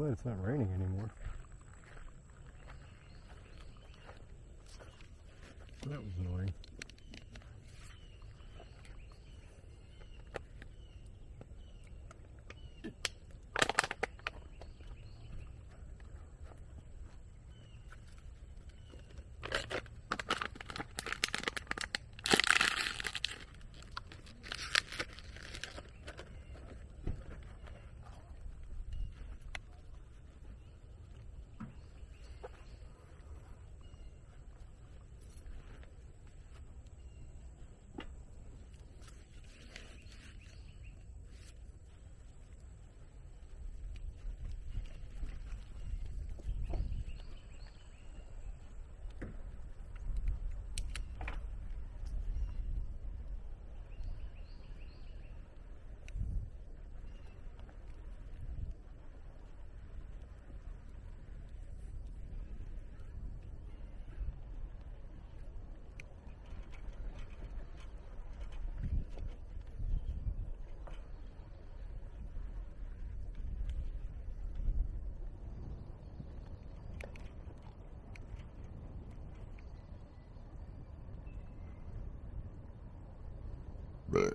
glad it's not raining anymore. That was annoying. But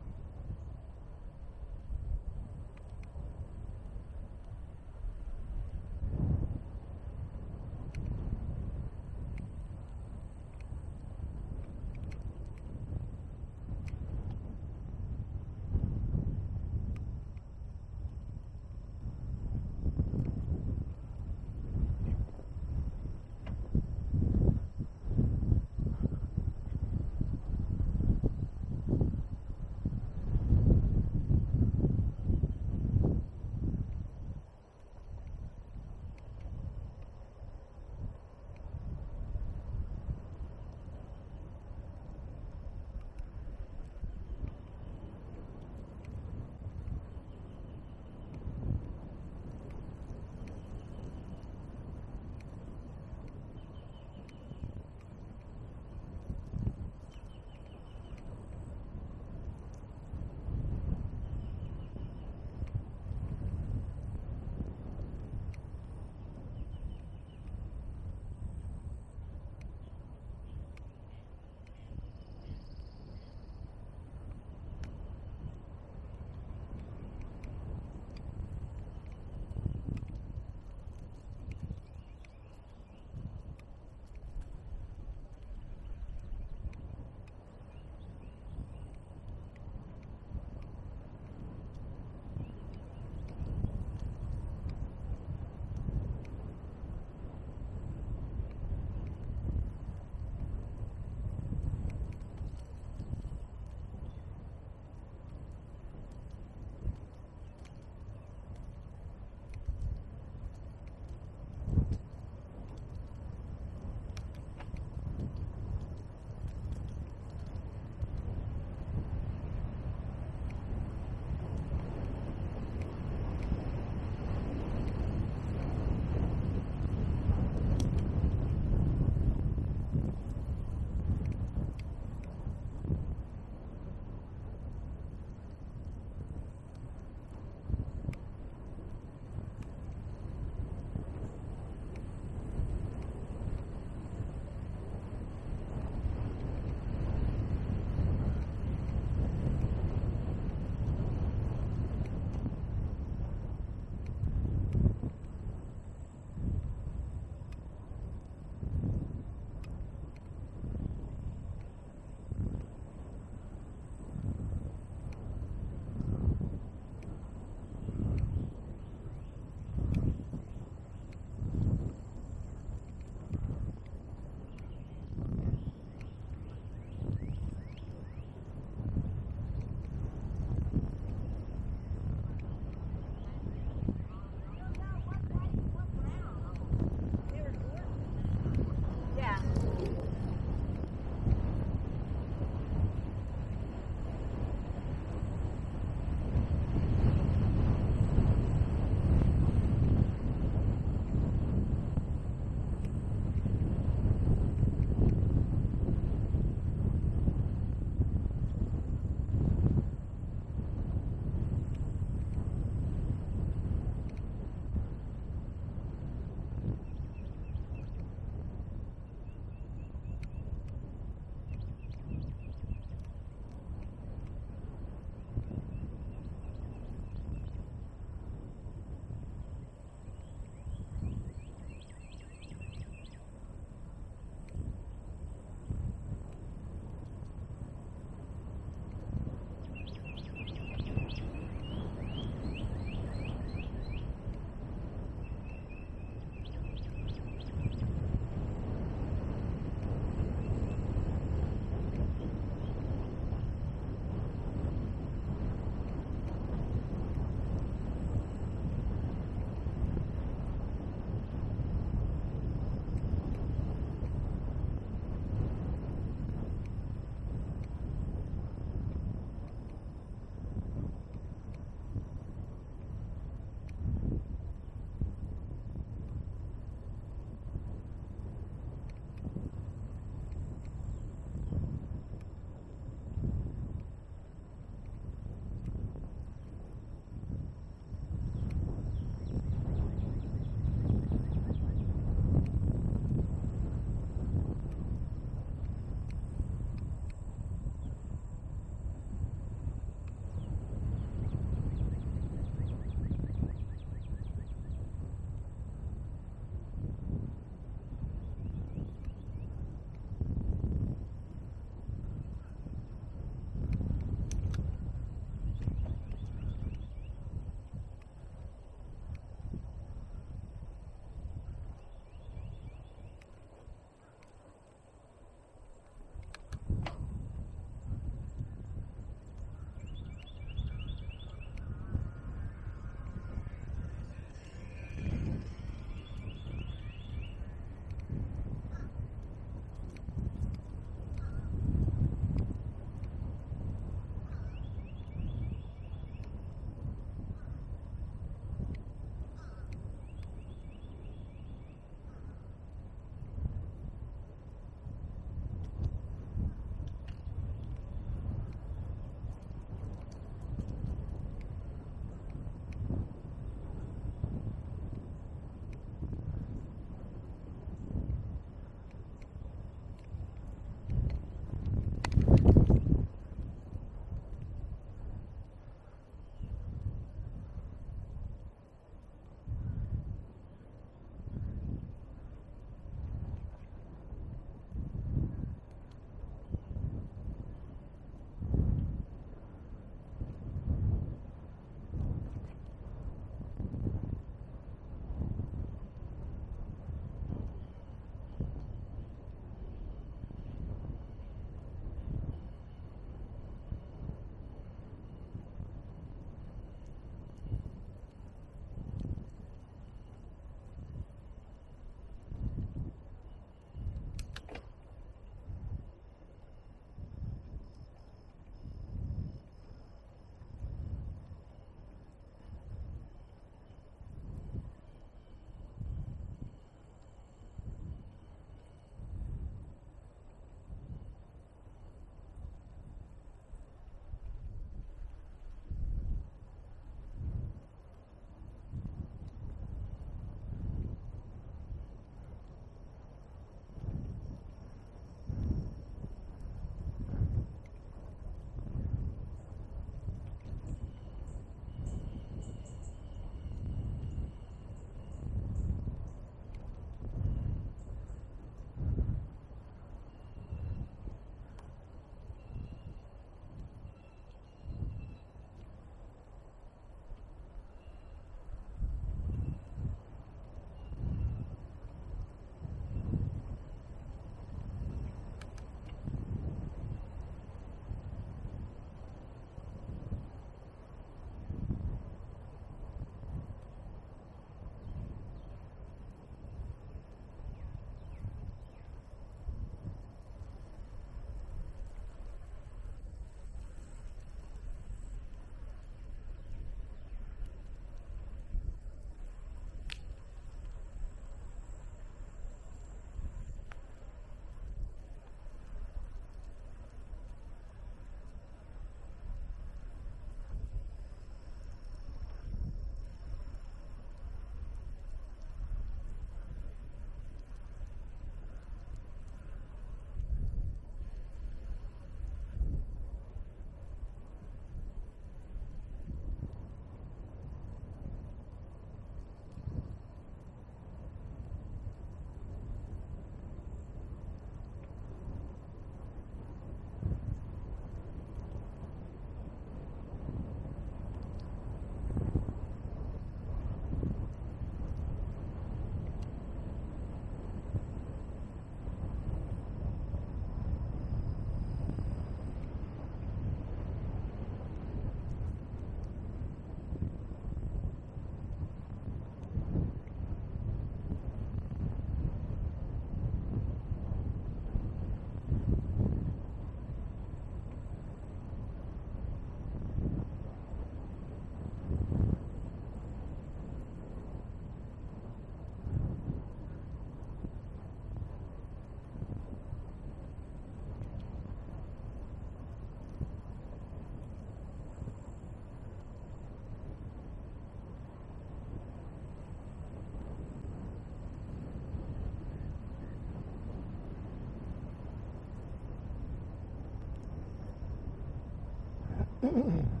mm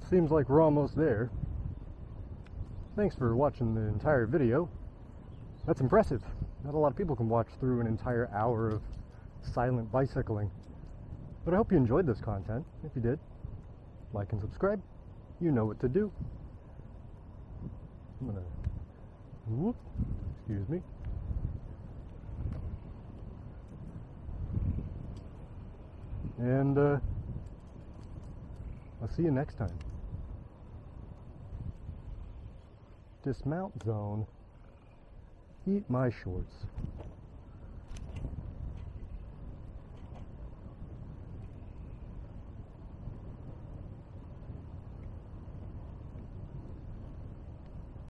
it seems like we're almost there. Thanks for watching the entire video. That's impressive. Not a lot of people can watch through an entire hour of silent bicycling. But I hope you enjoyed this content. If you did, like and subscribe. You know what to do. I'm gonna. Whoop, excuse me. And uh, I'll see you next time. Dismount zone. Eat my shorts.